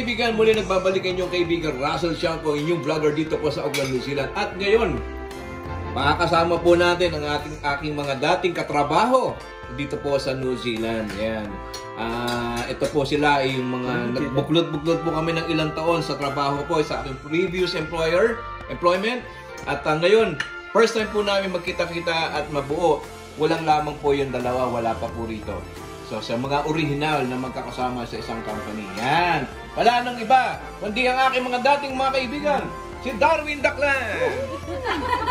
Kaibigan, muli nagbabalik ang inyong kaibigan Russell Shanko, inyong vlogger dito po sa Auckland, New Zealand. At ngayon, makakasama po natin ang ating aking mga dating katrabaho dito po sa New Zealand. Yan. Ah, ito po sila ay yung mga nagbuklod-buklod po kami ng ilang taon sa trabaho po sa aking previous employer, employment. At ah, ngayon, first time po namin magkita-kita at mabuo. Walang lamang po yung dalawa, wala pa po rito. So, sa mga original na magkakasama sa isang company. Yan. Wala nang iba, kundi ang aking mga dating mga kaibigan. Si Darwin Daclan.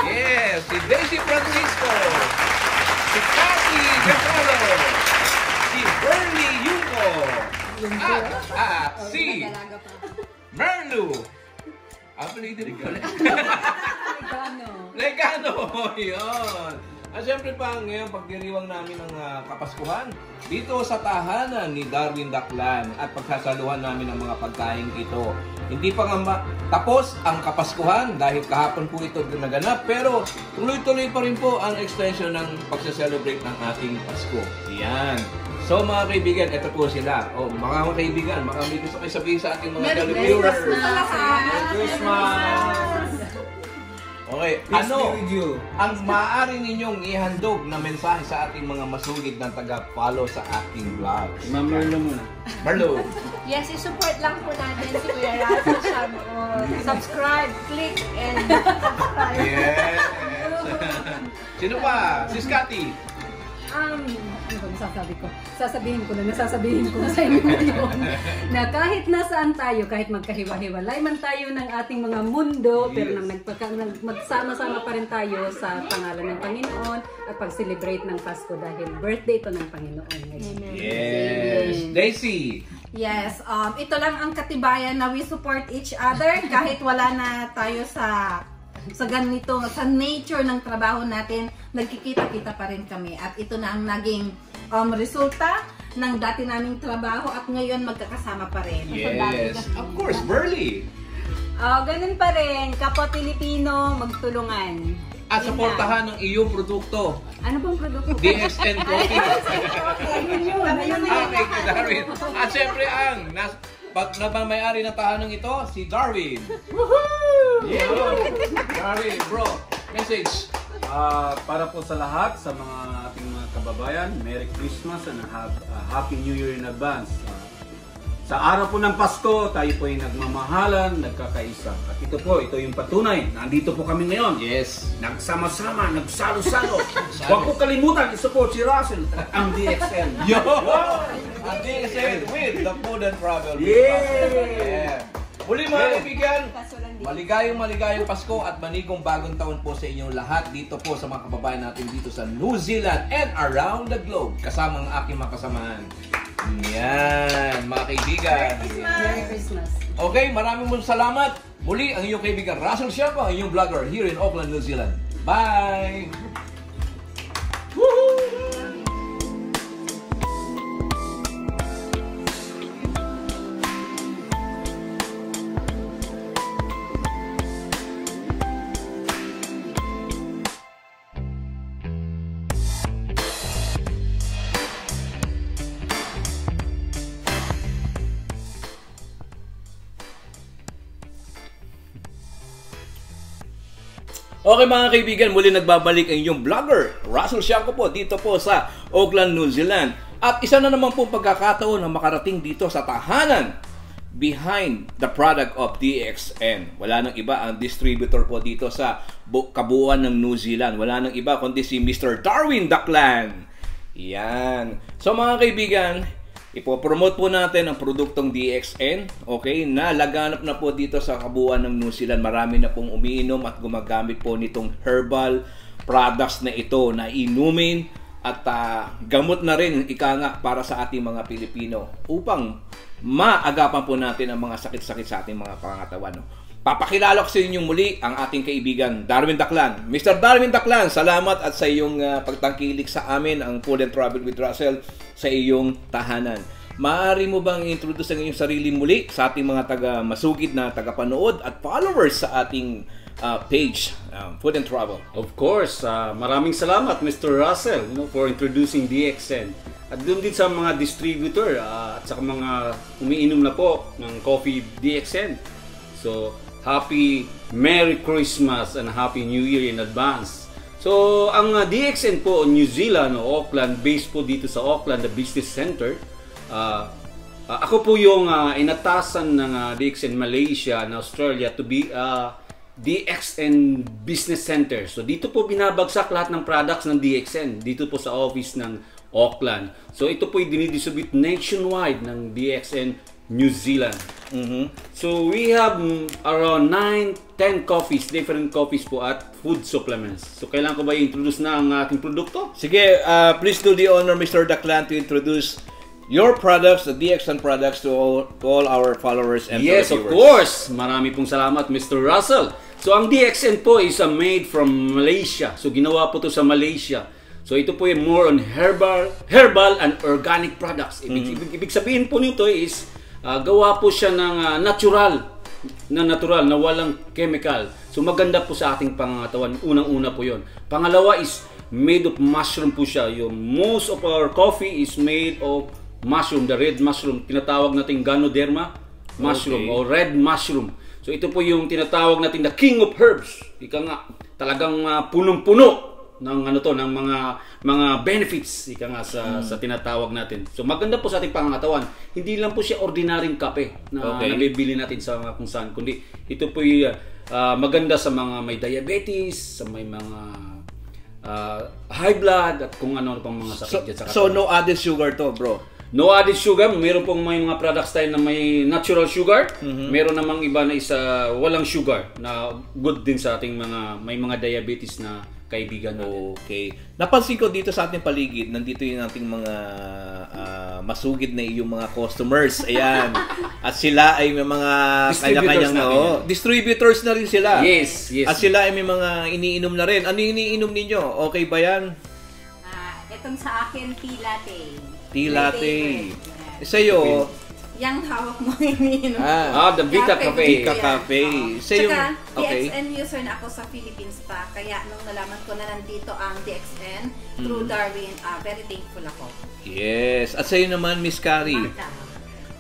Yes, si Daisy Francisco. Si Cathy Gatalo. Si Bernie Yuko. At, at si Merlu. Apa na ito Legano. Yun. At syempre pa ngayon pagdiriwang namin ng ah, Kapaskuhan dito sa tahanan ni Darwin Daclan at pagsasaluhan namin ng mga pagkain ito. Hindi pa nga tapos ang Kapaskuhan dahil kahapon po ito naganap pero tuloy-tuloy pa rin po ang extension ng pagsa-celebrate ng ating Pasko. Yan. So mga kaibigan, ito po sila. O mga mga kaibigan, mga may gusto kayo sabihin sa ating mga Merry televiewers. Christmas! Merry Christmas! Okay, Peace ano be with you. ang maaari ninyong ihandog na mensahe sa ating mga masugid na taga-follow sa ating vlog? Ma'am Merlo muna. Marlo. Yes, i-support lang po natin si Kuya Russell Shanko. Subscribe, click, and subscribe. Yes. Sino pa? Si Scotty. Um, ano ba masasabi ko? Sasabihin ko na, nasasabihin ko sa inyo ngayon na kahit nasaan tayo, kahit magkahiwa-hiwalay man tayo ng ating mga mundo, pero Yes. nang nagpagka, nag- magsama-sama pa rin tayo sa pangalan ng Panginoon at pag-celebrate ng Pasko dahil birthday ito ng Panginoon ngayon. Yes. Daisy. Yes, um, ito lang ang katibayan na we support each other kahit wala na tayo sa sa ganito, sa nature ng trabaho natin, nagkikita-kita pa rin kami. At ito na ang naging um, resulta ng dati naming trabaho at ngayon magkakasama pa rin. Yes. Of course, Burley. Oh, ganun pa rin, kapwa Pilipino, magtulungan. At Yun supportahan ng iyong produkto. Ano bang produkto? DXN Coffee. Ayun yun, ayun Ah, thank you, Darwin. At syempre ang nas pag nabamayari ng tahanang ito, si Darwin. Yeah. Darwin, bro. Message. Ah, para po sa lahat, sa mga ating mga kababayan, Merry Christmas and a hap- ah, Happy New Year in advance. Ah, sa araw po ng Pasko, tayo po ay nagmamahalan, nagkakaisa. At ito po, ito yung patunay. Nandito po kami ngayon. Yes. Nagsama-sama, nagsalo-salo. Huwag po kalimutan, isupport si Russell at ang DXN. Yo! Ang DSL with the Food and Travel. Yay! Yeah. Muli mga kaibigan, maligayong maligayong Pasko at manigong bagong taon po sa inyong lahat dito po sa mga kababayan natin dito sa New Zealand and around the globe kasama ang aking mga kasamahan. Yan, mga kaibigan. Merry Christmas. Okay, maraming mong salamat. Muli ang iyong kaibigan Russell Sherpa, ang iyong vlogger here in Auckland, New Zealand. Bye! Okay mga kaibigan, muli nagbabalik ang inyong vlogger, Russell Siako po, dito po sa Auckland, New Zealand. At isa na naman po pagkakataon na makarating dito sa tahanan behind the product of DXN. Wala nang iba ang distributor po dito sa bu- kabuuan ng New Zealand. Wala nang iba kundi si Mr. Darwin Daclan. Yan. So mga kaibigan, ipopromote po natin ang produktong DXN, okay, na laganap na po dito sa kabuuan ng New Zealand. Marami na pong umiinom at gumagamit po nitong herbal products na ito na inumin at ah, gamot na rin ika nga para sa ating mga Pilipino upang maagapan po natin ang mga sakit-sakit sa ating mga pangatawan. No? Papakilala ko sa inyong muli ang ating kaibigan Darwin Daclan. Mr. Darwin Daclan, salamat at sa iyong ah, pagtangkilik sa amin ang Food and Travel with Russell sa iyong tahanan. Maaari mo bang introduce ang iyong sarili muli sa ating mga taga masugid na tagapanood at followers sa ating uh, page, um, Food and Travel. Of course, ah, maraming salamat Mr. Russell you know, for introducing DXN. At doon din sa mga distributor ah, at sa mga umiinom na po ng coffee DXN. So, happy Merry Christmas and Happy New Year in advance. So, ang ah, DXN po New Zealand o Auckland, based po dito sa Auckland, the business center. ah, ah, ako po yung ah, inatasan ng ah, DXN Malaysia and Australia to be ah, DXN Business Center. So dito po binabagsak lahat ng products ng DXN dito po sa office ng Auckland. So ito po yung dinidistribute nationwide ng DXN New Zealand. So we have mm, around 9, 10 coffees, different coffees po at food supplements. So kailangan ko ba i-introduce na ang ating produkto? Sige, uh, please do the honor, Mr. Daklan, to introduce your products, the DXN products, to all, to all our followers and Yes, of course. Marami pong salamat, Mr. Russell. So, ang DXN po is uh, made from Malaysia. So, ginawa po to sa Malaysia. So, ito po yung more on herbal, herbal and organic products. Ibig, ibig, ibig sabihin po nito is, uh, gawa po siya ng uh, natural, na natural, na walang chemical. So, maganda po sa ating pangangatawan. Unang-una po yon. Pangalawa is, made of mushroom po siya. Yung most of our coffee is made of mushroom, the red mushroom. Tinatawag natin Ganoderma mushroom Okay. o red mushroom. So ito po yung tinatawag natin the king of herbs. Ika nga, talagang ah, punong-puno ng ano to ng mga mga benefits ika nga sa sa tinatawag natin. So maganda po sa ating pangangatawan. Hindi lang po siya ordinaryong kape na Okay. nabibili natin sa mga kung saan kundi ito po yung ah, maganda sa mga may diabetes, sa may mga ah, high blood at kung ano pang mga sakit So, sa so katawan. no added sugar to, bro. No added sugar, meron pong may mga products tayo na may natural sugar. Meron namang iba na isa walang sugar na good din sa ating mga may mga diabetes na kaibigan natin. Okay. Napansin ko dito sa ating paligid, nandito yung ating mga ah, masugid na iyong mga customers. Ayan. At sila ay may mga Distributors kanya-kanyang oo, yan. distributors na rin sila. Yes, yes. At sila ay may mga iniinom na rin. Ano yung iniinom ninyo? Okay ba yan? Ah, itong sa akin, tea latte. Tea latte. Eh, Yang hawak mo iniinom. ah, Ah, the Vita Cafe. Vita Cafe. Oo. Sa yung- okay. DXN user na ako sa Philippines pa. Kaya nung nalaman ko na nandito ang DXN Hmm. through Darwin, ah, very thankful ako. yes. At sa'yo naman, Miss Carrie.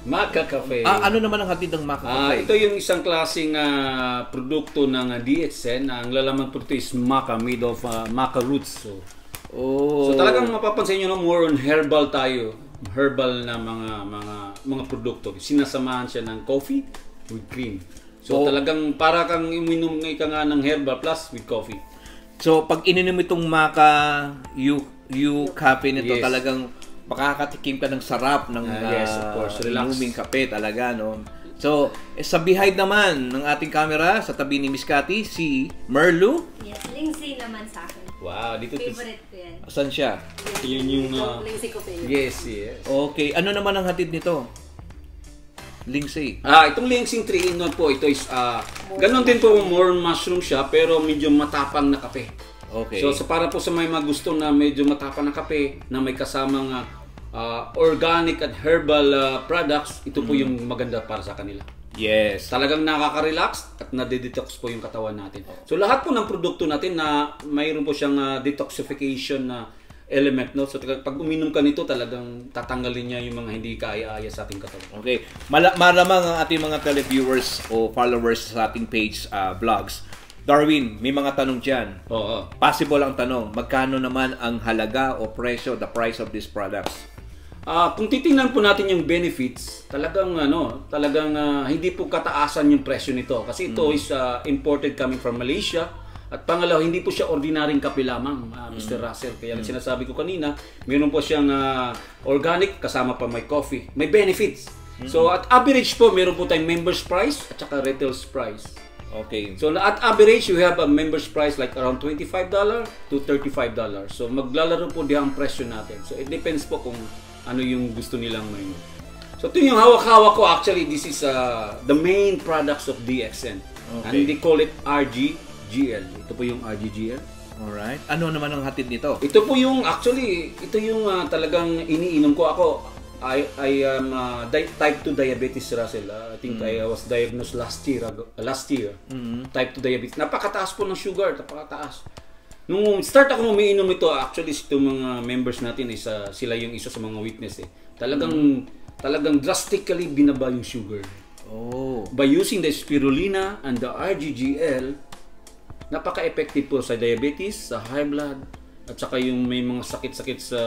Maca Cafe. Ah, ano naman ang hatid ng Maca Ah, Cafe? ito yung isang klaseng ah, produkto ng ah, DXN. Ang lalaman po ito is maca made of ah, maca roots. So, Oh. So talagang mapapansin nyo no, more on herbal tayo. Herbal na mga mga mga produkto. Sinasamahan siya ng coffee with cream. Oh. So talagang para kang uminom ng ika nga ng herbal plus with coffee. So, pag ininom itong Maca U, U Cafe nito, Yes. talagang makakatikim ka ng sarap ng Ah, yes, of course. Relax. inuming kape talaga, no? So, eh, sa behind naman ng ating camera, sa tabi ni Miss Cathy, si Merlu. Yes, Lindsay naman sa akin. Wow, dito to- Favorite Asan siya? Yun yung Lindsay ko favorite. Yes, yes. Okay, ano naman ang hatid nito? Lindsay. Ah, itong Lansing 3 in 1 po, ito is ah ganun din po more mushroom siya pero medyo matapang na kape. Okay. So, sa para po sa may mga gusto na medyo matapang na kape na may kasamang ah, organic at herbal ah, products, ito po yung maganda para sa kanila. Yes. Talagang nakaka-relax at nade-detox po yung katawan natin. So lahat po ng produkto natin na mayroon po siyang ah, detoxification na element no. So pag uminom ka nito talagang tatanggalin niya yung mga hindi kaaya-aya sa ating katawan. Okay. Mala- malamang ang ating mga televiewers o followers sa ating page ah, vlogs. Darwin, may mga tanong dyan. Oo. Possible ang tanong, magkano naman ang halaga o presyo, the price of these products? Ah, kung titingnan po natin yung benefits, talagang ano, talagang ah, hindi po kataasan yung presyo nito kasi ito is ah, imported coming from Malaysia. At pangalawa, hindi po siya ordinaryong kape lamang, ah, Mr. Russell. Kaya lang sinasabi ko kanina, meron po siyang ah, organic kasama pa may coffee. May benefits. So at average po, meron po tayong members price at saka retails price. Okay. So at average, you have a members price like around $25 to $35. So maglalaro po diyan ang presyo natin. So it depends po kung ano yung gusto nilang may. So ito yung hawak-hawak ko actually this is uh, the main products of DXN. And Okay. they call it RGGL. Ito po yung RGGL. Alright. Ano naman ang hatid nito? Ito po yung actually ito yung uh, talagang iniinom ko ako. I I am uh, di- type 2 diabetes Russell. Uh, I think I was diagnosed last year ago- uh, last year. Type 2 diabetes. Napakataas po ng sugar, napakataas. Nung start ako umiinom ito, actually itong mga members natin is uh, sila yung isa sa mga witness eh. Talagang talagang drastically binaba yung sugar. Oh. By using the spirulina and the RGGL, napaka-effective po sa diabetes, sa high blood, at saka yung may mga sakit-sakit sa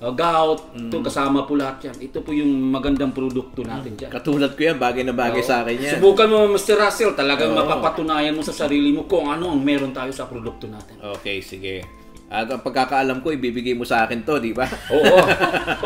uh, gout, ito kasama po lahat yan. Ito po yung magandang produkto natin dyan. Katulad ko yan, bagay na bagay sa akin yan. Subukan mo, Mr. Russell, talagang Oo. mapapatunayan mo sa sarili mo kung ano ang meron tayo sa produkto natin. Okay, sige. At ang pagkakaalam ko, ibibigay mo sa akin to, di ba? Oo,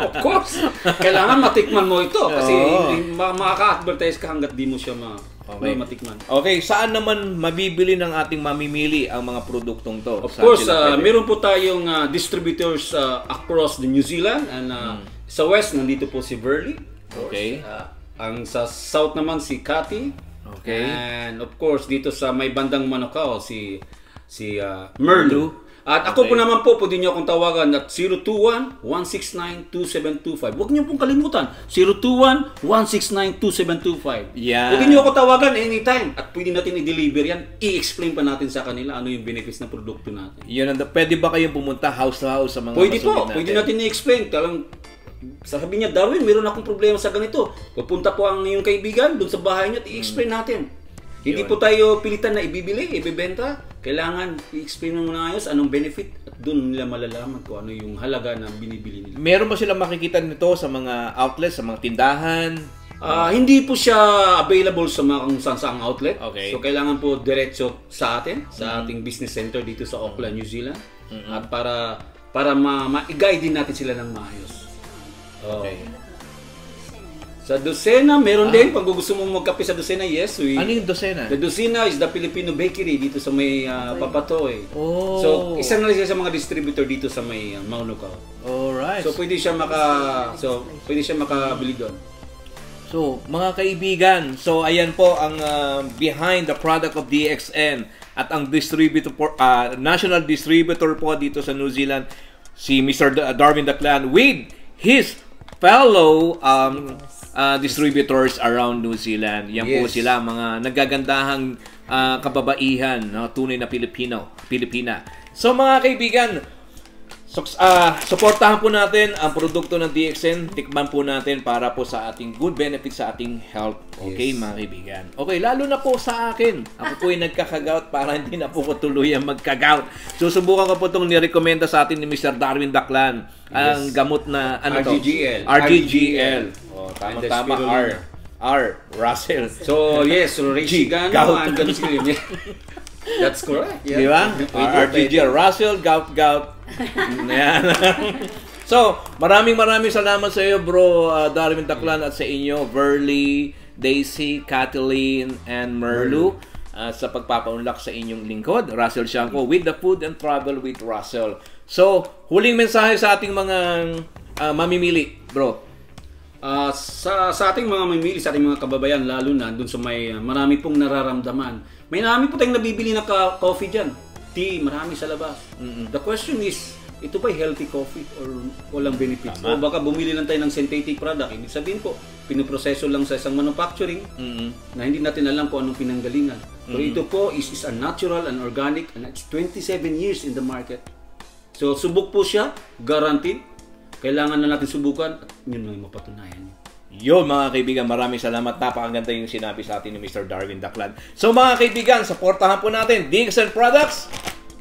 of course. Kailangan matikman mo ito kasi Oo. hindi- ma- makaka-advertise ka hanggat di mo siya ma- Okay. ma- matikman. Okay, saan naman mabibili ng ating mamimili ang mga produktong to? Of course, uh, meron po tayong uh, distributors uh, across the New Zealand and uh, sa west nandito po si Burley. Okay. Uh, ang sa south naman si Cathy. Okay. And of course dito sa may bandang Manukau si si uh, Merlu. At ako Okay. po naman po, pwede niyo akong tawagan at 021-169-2725. Huwag niyo pong kalimutan, 021-169-2725. Yan. Pwede niyo ako tawagan anytime at pwede natin i-deliver yan. I-explain pa natin sa kanila ano yung benefits ng produkto natin. Yun ang, pwede ba kayong pumunta house to house sa mga Pwede po, masugid pwede natin i-explain. Talang, sabi niya, Darwin, meron akong problema sa ganito. Pupunta po ang iyong kaibigan doon sa bahay niya at i-explain natin. Hindi po tayo pilitan na ibibili, ibibenta. Kailangan i-explain mo na ayos anong benefit at doon nila malalaman kung ano yung halaga ng binibili nila. Meron ba silang makikita nito sa mga outlets, sa mga tindahan? Ah, hindi po siya available sa mga kung saan saang outlet. Okay. So kailangan po diretso sa atin, sa ating business center dito sa Auckland, New Zealand. At para para ma- ma-guide din natin sila ng maayos. Oh. Okay. Sa Docena, meron din. Pag gusto mo magkape sa Docena, yes. We, Ano yung dosena? The Docena is the Filipino bakery dito sa may uh, Papatoy. Oh. So, isa na lang siya sa mga distributor dito sa may uh, Maunukao. Alright. So, pwede siya maka so pwede siya makabili doon. So, mga kaibigan, so ayan po ang uh, behind the product of DXN at ang distributor po, uh, national distributor po dito sa New Zealand si Mr. Da- Darwin Daclan with his fellow um, uh, distributors around New Zealand. Yan po Yes. sila mga nagagandahang uh, kababaihan, no? tunay na Pilipino, Pilipina. So mga kaibigan, So, ah, suportahan po natin ang produkto ng DXN. Tikman po natin para po sa ating good benefit sa ating health. Okay, Yes. mga kaibigan. Okay, lalo na po sa akin. Ako po ay nagkakagout para hindi na po ko tuluyan magkagout. Susubukan ko po itong nirekomenda sa atin ni Mr. Darwin Daclan. Ang Yes. gamot na ano to? RGGL. RGGL. Oh, And tama the tama spirulina. R. R. Russell. So, yes, so Ray G, Shigano gout. and Gansilin. That's correct. Yeah. Di ba? RGGL. Russell, gout, gout. Yan. so, maraming maraming salamat sa iyo, bro, uh, Darwin Taclan, at sa inyo, Verly, Daisy, Kathleen, and Merlu. uh, sa pagpapaunlak sa inyong lingkod, Russell Shanko, with the food and travel with Russell. So, huling mensahe sa ating mga uh, mamimili, bro. Ah, sa sa ating mga mamimili, sa ating mga kababayan, lalo na dun sa may ah, marami pong nararamdaman. May marami po tayong nabibili na ka- coffee dyan. Tea, marami sa labas. The question is, ito ba healthy coffee or walang benefits? Tama. O baka bumili lang tayo ng synthetic product. Ibig sabihin po, pinoproseso lang sa isang manufacturing Mm-mm. na hindi natin alam kung anong pinanggalingan. Pero ito po is, is a natural and organic and it's 27 years in the market. So subok po siya, guaranteed. Kailangan na natin subukan at yun lang mapatunayan niyo. Yun mga kaibigan, maraming salamat. Napakaganda yung sinabi sa atin ni Mr. Darwin Daclan. So mga kaibigan, supportahan po natin Dixon Products.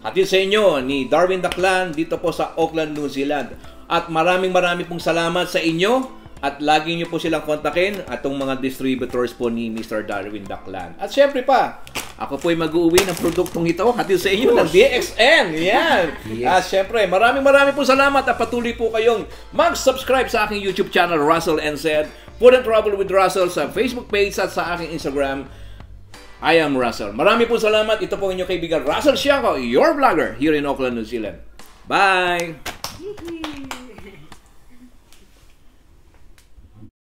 Hatid sa inyo ni Darwin Daclan dito po sa Auckland, New Zealand. At maraming maraming pong salamat sa inyo. At lagi nyo po silang kontakin atong mga distributors po ni Mr. Darwin Daclan. At syempre pa, ako po ay mag-uwi ng produktong ito. Hatid sa inyo ng DXN. Yan. At syempre, maraming maraming po salamat at patuloy po kayong mag-subscribe sa aking YouTube channel, Russell and Said. Food and Travel with Russell sa Facebook page at sa aking Instagram. I am Russell. Marami po salamat. Ito po ang inyong kaibigan, Russell Siako, your vlogger here in Auckland, New Zealand. Bye!